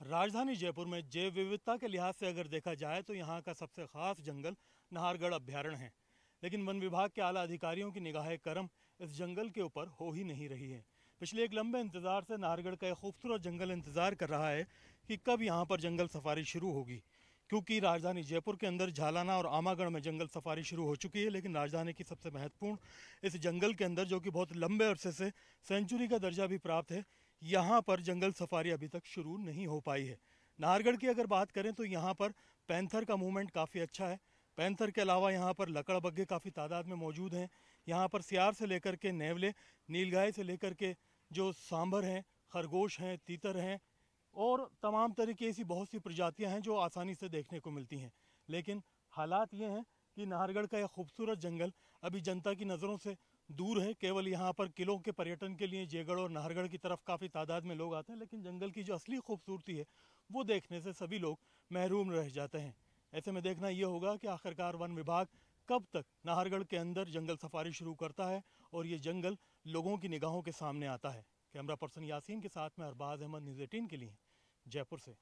राजधानी जयपुर में जैव विविधता के लिहाज से अगर देखा जाए तो यहाँ का सबसे खास जंगल नाहरगढ़ अभ्यारण्य है। लेकिन वन विभाग के आला अधिकारियों की निगाह करम इस जंगल के ऊपर हो ही नहीं रही है। पिछले एक लंबे इंतज़ार से नाहरगढ़ का एक खूबसूरत जंगल इंतज़ार कर रहा है कि कब यहाँ पर जंगल सफारी शुरू होगी। क्योंकि राजधानी जयपुर के अंदर झालाना और आमागढ़ में जंगल सफारी शुरू हो चुकी है, लेकिन राजधानी की सबसे महत्वपूर्ण इस जंगल के अंदर, जो कि बहुत लंबे अरसे से सेंचुरी का दर्जा भी प्राप्त है यहाँ पर जंगल सफारी अभी तक शुरू नहीं हो पाई है। नाहरगढ़ की अगर बात करें तो यहाँ पर पैंथर का मूवमेंट काफ़ी अच्छा है। पैंथर के अलावा यहाँ पर लकड़ बग्घे काफ़ी तादाद में मौजूद हैं। यहाँ पर सियार से लेकर के नेवले, नीलगाय से लेकर के जो सांभर हैं, खरगोश हैं, तीतर हैं, और तमाम तरीके ऐसी बहुत सी प्रजातियाँ हैं जो आसानी से देखने को मिलती हैं। लेकिन हालात ये हैं कि नाहरगढ़ का यह खूबसूरत जंगल अभी जनता की नज़रों से दूर है। केवल यहाँ पर किलों के पर्यटन के लिए जयगढ़ और नाहरगढ़ की तरफ़ काफ़ी तादाद में लोग आते हैं, लेकिन जंगल की जो असली खूबसूरती है, वो देखने से सभी लोग महरूम रह जाते हैं। ऐसे में देखना ये होगा कि आखिरकार वन विभाग कब तक नाहरगढ़ के अंदर जंगल सफारी शुरू करता है और ये जंगल लोगों की निगाहों के सामने आता है। कैमरा पर्सन यासीन के साथ में अरबाज अहमद, न्यूज़ एटीन के लिए जयपुर से।